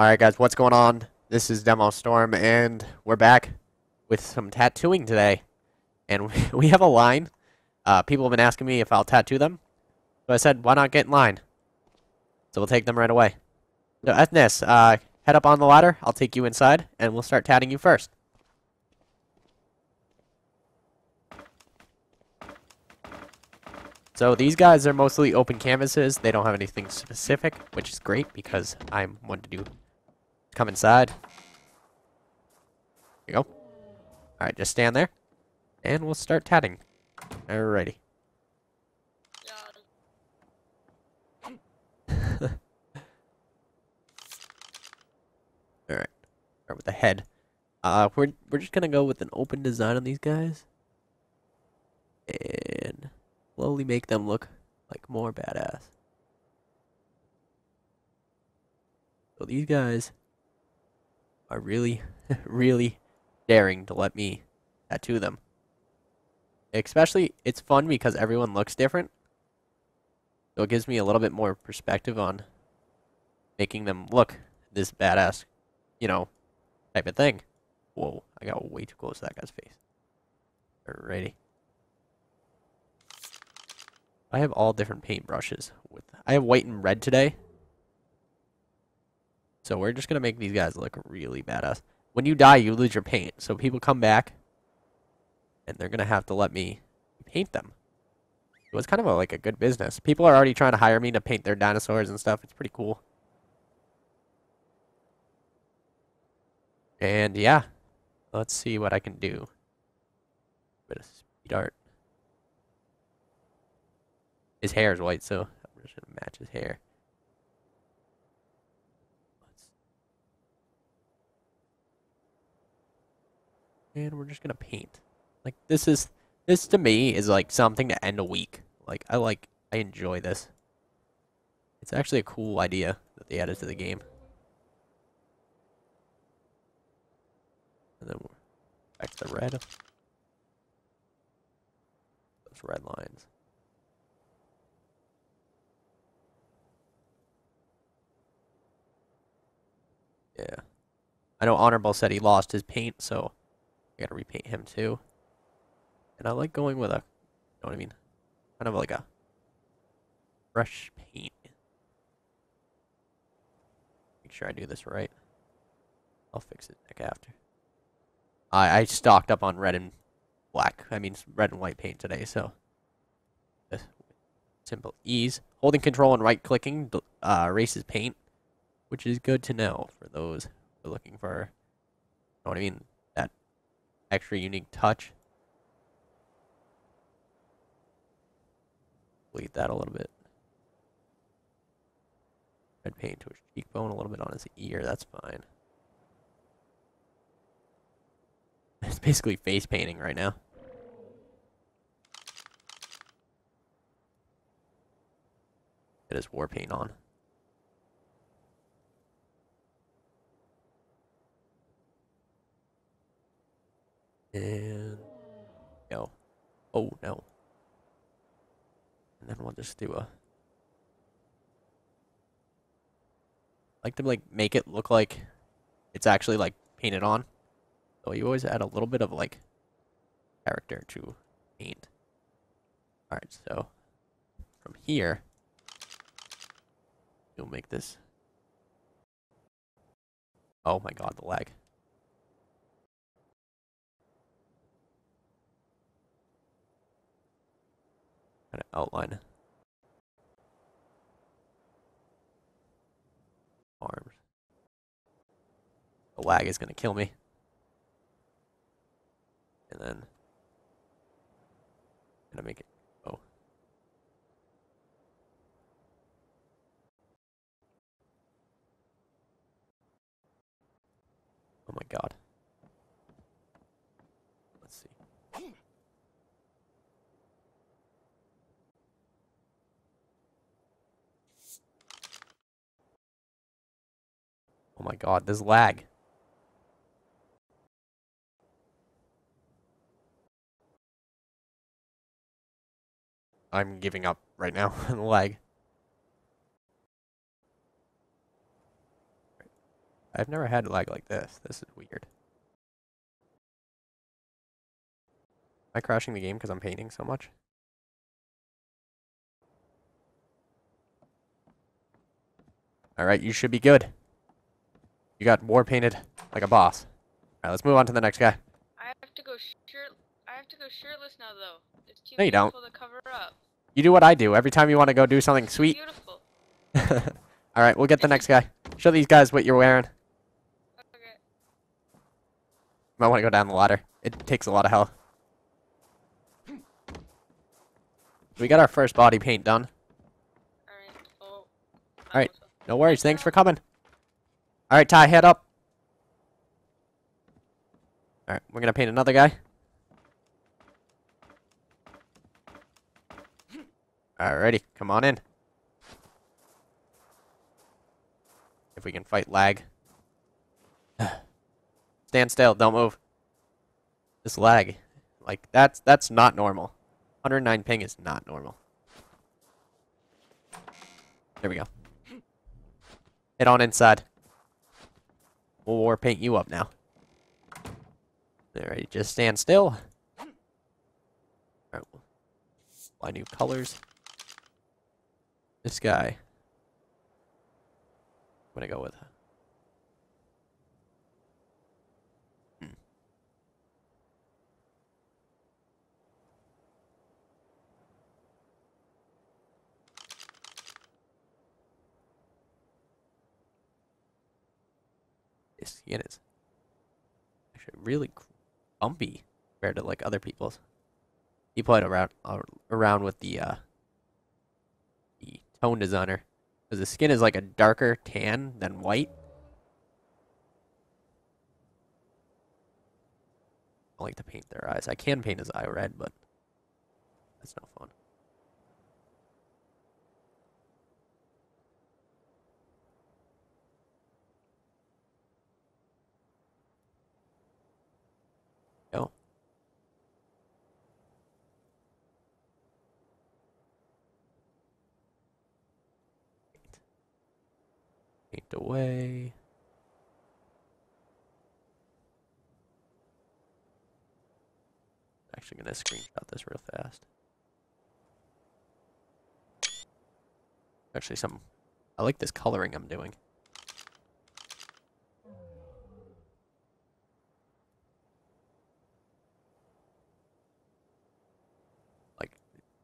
Alright guys, what's going on? This is Demo Storm and we're back with some tattooing today. And we have a line. Uh, people have been asking me if I'll tattoo them. So I said, why not get in line? So we'll take them right away. So Ethnis, uh, head up on the ladder. I'll take you inside and we'll start tatting you first. So these guys are mostly open canvases. They don't have anything specific, which is great because I'm one to do Come inside. Here you go. Alright, just stand there. And we'll start tatting. Alrighty. Alright. Start with the head. Uh, we're, we're just gonna go with an open design on these guys. And slowly make them look like more badass. So these guys are really, really daring to let me tattoo them. Especially, it's fun because everyone looks different. So it gives me a little bit more perspective on making them look this badass, you know, type of thing. Whoa, I got way too close to that guy's face. Alrighty. I have all different paintbrushes. With I have white and red today. So we're just going to make these guys look really badass. When you die, you lose your paint. So people come back, and they're going to have to let me paint them. It was kind of a, like a good business. People are already trying to hire me to paint their dinosaurs and stuff. It's pretty cool. And yeah, let's see what I can do. Bit of speed art. His hair is white, so I'm just gonna match his hair. And we're just gonna paint. Like this is this to me is like something to end a week. Like I like I enjoy this. It's actually a cool idea that they added to the game. And then we're back to the red. Those red lines. Yeah. I know Honorable said he lost his paint, so I gotta repaint him too. And I like going with a, you know what I mean? Kind of like a fresh paint. Make sure I do this right. I'll fix it neck after. I, I stocked up on red and black. I mean, red and white paint today, so. Simple ease. Holding control and right clicking uh, erases paint, which is good to know for those who are looking for, you know what I mean? Extra unique touch. Bleed that a little bit. Red paint to his cheekbone, a little bit on his ear, that's fine. It's basically face painting right now. Get his war paint on. And go. Oh no. And then we'll just do a like to like make it look like it's actually like painted on. So you always add a little bit of like character to paint. Alright, so from here you'll make this Oh my god, the lag. Kind of outline arms. The lag is going to kill me. And then to make it oh. Oh my god. Oh my god, there's lag. I'm giving up right now on the lag. I've never had lag like this. This is weird. Am I crashing the game because I'm painting so much? Alright, you should be good. You got war painted like a boss. Alright, let's move on to the next guy. I have to go shirt. I have to go shirtless now, though. It's too No, you don't. to cover up. You do what I do. Every time you want to go do something sweet. Beautiful. Alright, we'll get the next guy. Show these guys what you're wearing. Okay. Might want to go down the ladder. It takes a lot of health. We got our first body paint done. Alright. Oh. Alright. No worries. Thanks for coming. Alright, Ty, head up. Alright, we're going to paint another guy. Alrighty, come on in. If we can fight lag. Stand still, don't move. This lag. Like, that's that's not normal. 109 ping is not normal. There we go. Head on inside. We'll war paint you up now. Alright, just stand still. Alright, we'll apply new colors. This guy. I'm gonna go with. His skin is actually really bumpy compared to like other people's. He played around uh, around with the uh, the tone designer because the skin is like a darker tan than white. I like to paint their eyes. I can paint his eye red, but that's no fun. Go. Paint away. Actually, gonna screenshot this real fast. Actually, some. I like this coloring I'm doing. Like,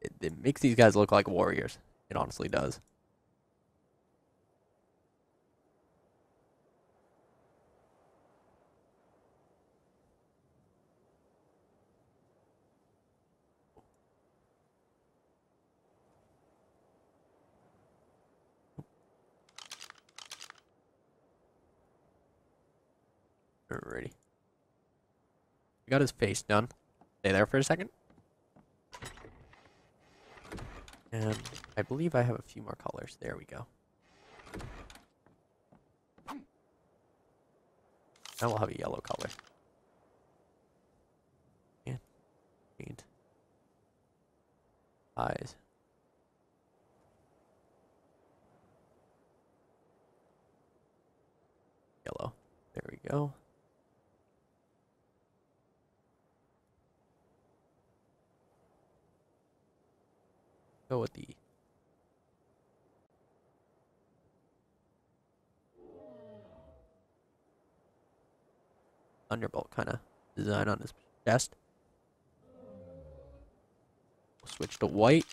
it, it makes these guys look like warriors. It honestly does. Alrighty. We got his face done. Stay there for a second. And I believe I have a few more colors. There we go. Now we'll have a yellow color. And paint. Eyes. Yellow. There we go. Go with the Thunderbolt kind of design on his chest. We'll switch to white.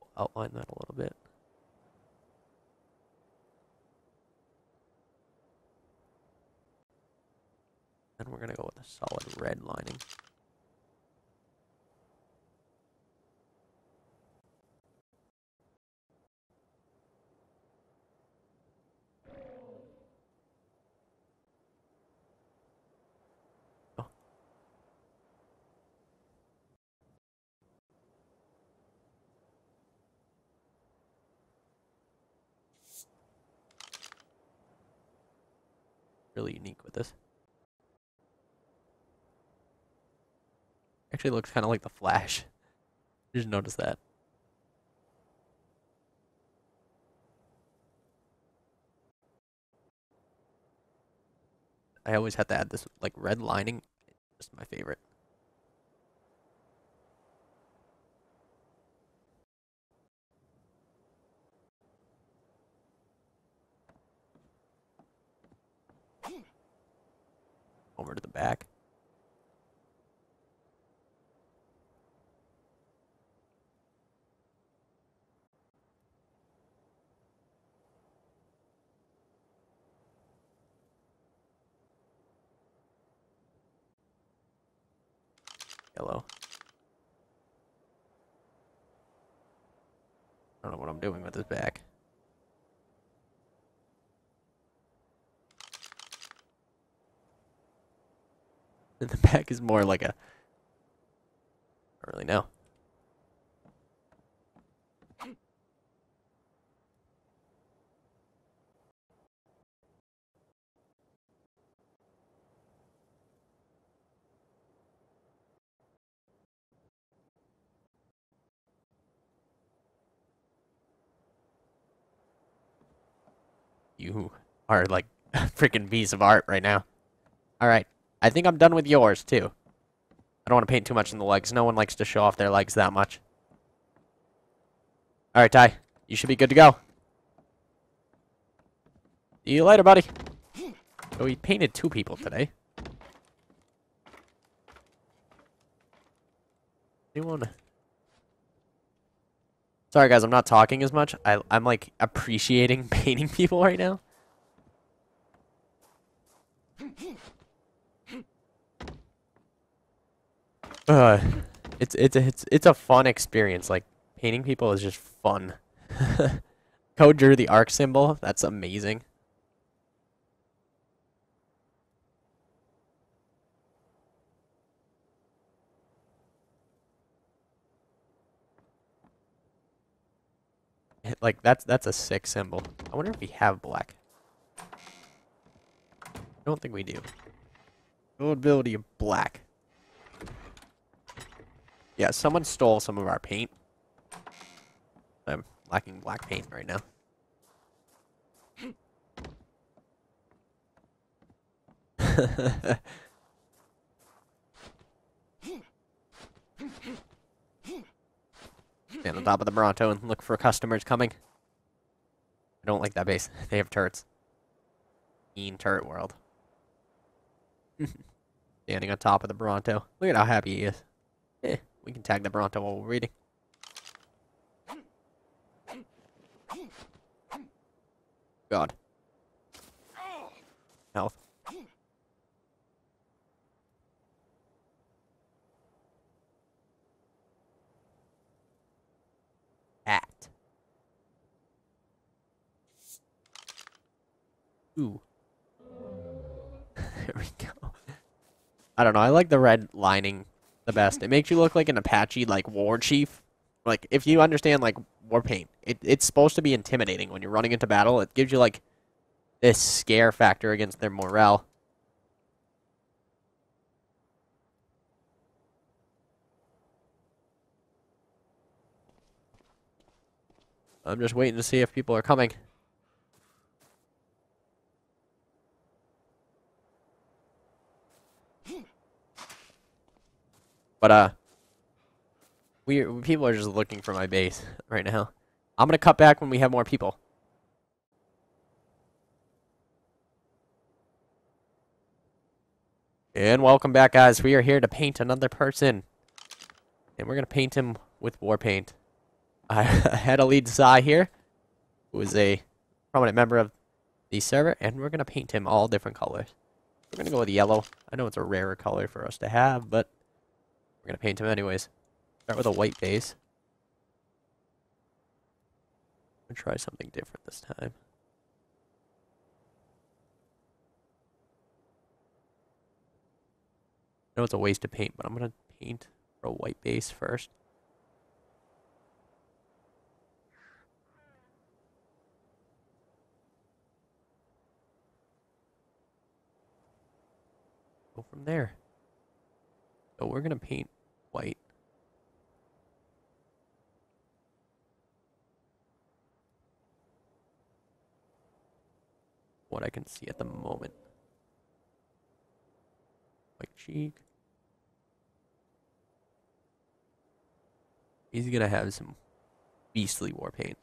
We'll outline that a little bit. Then we're going to go with a solid red lining. really unique with this. Actually looks kind of like the Flash. Just notice that. I always have to add this like red lining. It's just my favorite. Over to the back. Yellow. I don't know what I'm doing with this back. And the back is more like a. I don't really know. You are like a freaking piece of art right now. All right. I think I'm done with yours too. I don't want to paint too much in the legs. No one likes to show off their legs that much. All right, Ty. You should be good to go. See you later, buddy. Oh, so we painted two people today. Anyone? Sorry, guys. I'm not talking as much. I I'm like appreciating painting people right now. Uh, it's it's it's it's a fun experience. Like painting people is just fun. Code drew the Ark symbol. That's amazing. Like that's that's a sick symbol. I wonder if we have black. I don't think we do. Availability of black. Yeah, someone stole some of our paint. I'm lacking black paint right now. Stand on top of the Bronto and look for customers coming. I don't like that base. They have turrets. Mean turret world. Standing on top of the Bronto. Look at how happy he is. We can tag the Bronto while we're reading. God. Health. At. Ooh. there we go. I don't know. I like the red lining the best. It makes you look like an Apache, like war chief. Like if you understand like war paint, it, it's supposed to be intimidating when you're running into battle. It gives you like this scare factor against their morale. I'm just waiting to see if people are coming. But uh, we people are just looking for my base right now. I'm gonna cut back when we have more people. And welcome back, guys. We are here to paint another person. And we're going to paint him with war paint. I had a lead Zai here, who is a prominent member of the server, and we're going to paint him all different colors. We're going to go with yellow. I know it's a rarer color for us to have, but we're to paint him anyways. Start with a white base. I'm to try something different this time. I know it's a waste to paint, but I'm to paint for a white base first. Go from there. So we're to paint white. What I can see at the moment. White cheek. He's gonna have some beastly war paint.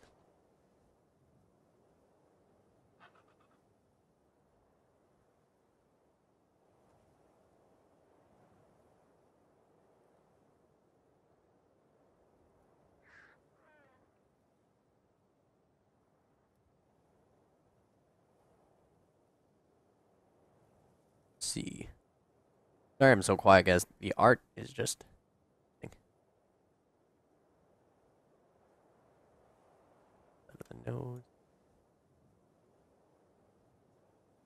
See. Sorry I'm so quiet, guys. The art is just. The nose.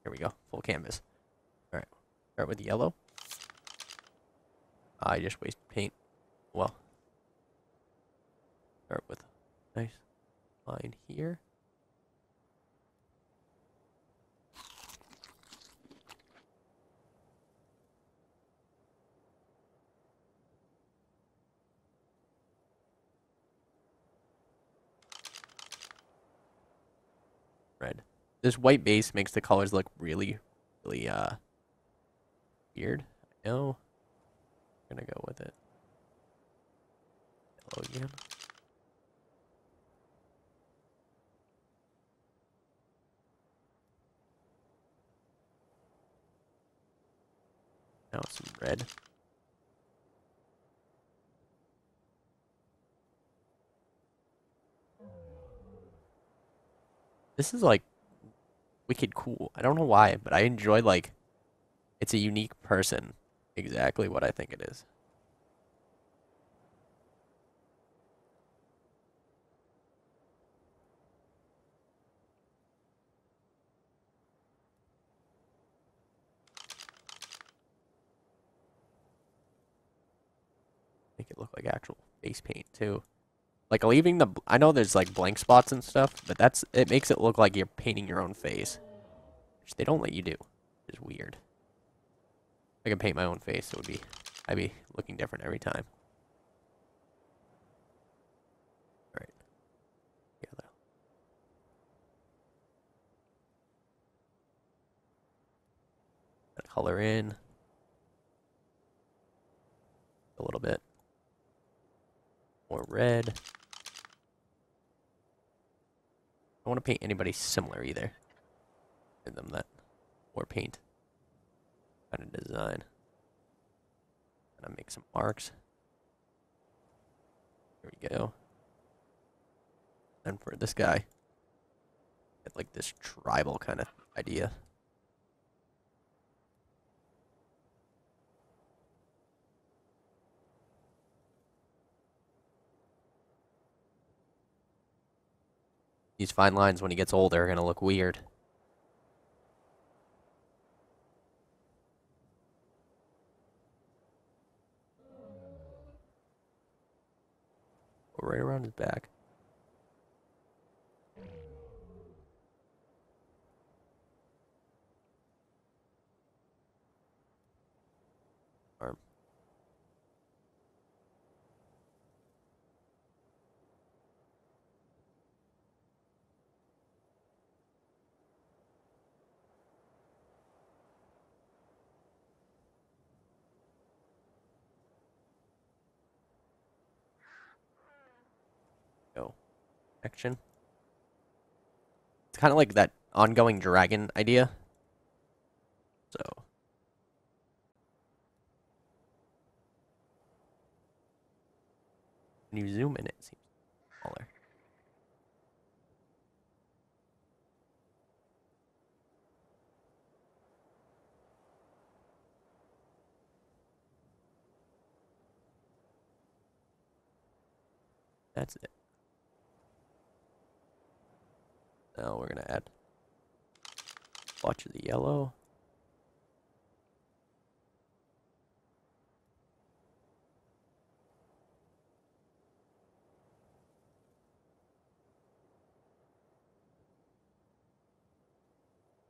Here we go. Full canvas. Alright. Start with yellow. Ah, I just waste paint. Well. Start with nice line here. red. This white base makes the colors look really, really, uh, weird. I know. I'm gonna go with it. Yellow again. Now some red. This is like wicked cool. I don't know why, but I enjoy like it's a unique person. Exactly what I think it is. Make it look like actual face paint too. Like leaving the, I know there's like blank spots and stuff, but that's it makes it look like you're painting your own face, which they don't let you do. It's weird. If I could paint my own face, it would be, I'd be looking different every time. All right. Yeah. Color in a little bit more red. I don't want to paint anybody similar either. Give them that Or paint kind of design. Gonna make some marks. There we go. And for this guy, get like this tribal kind of idea. These fine lines when he gets older are going to look weird. Right around his back. Action. It's kind of like that ongoing dragon idea. So. When you zoom in, it seems smaller. That's it. Now we're gonna add watch of the yellow.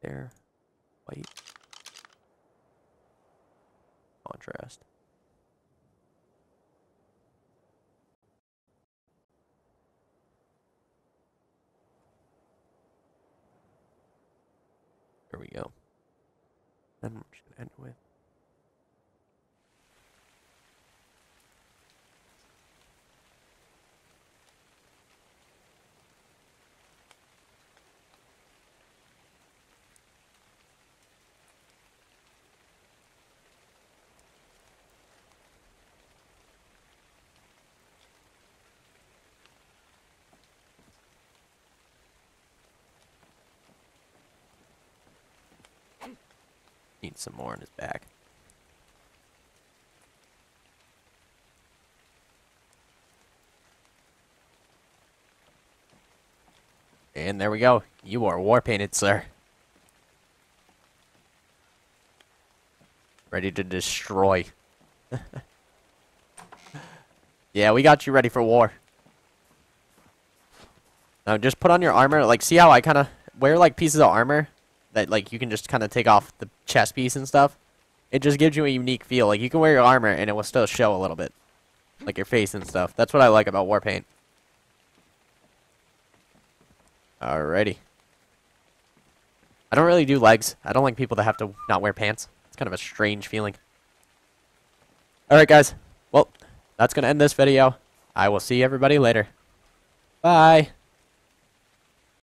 There, white, contrast. And I'm end with Needs some more in his back. And there we go. You are war painted, sir. Ready to destroy. yeah, we got you ready for war. Now just put on your armor. Like, see how I kind of wear like pieces of armor that like you can just kind of take off the chest piece and stuff. It just gives you a unique feel. Like you can wear your armor and it will still show a little bit, like your face and stuff. That's what I like about war paint. Alrighty. I don't really do legs. I don't like people that have to not wear pants. It's kind of a strange feeling. Alright, guys. Well, that's going to end this video. I will see everybody later. Bye.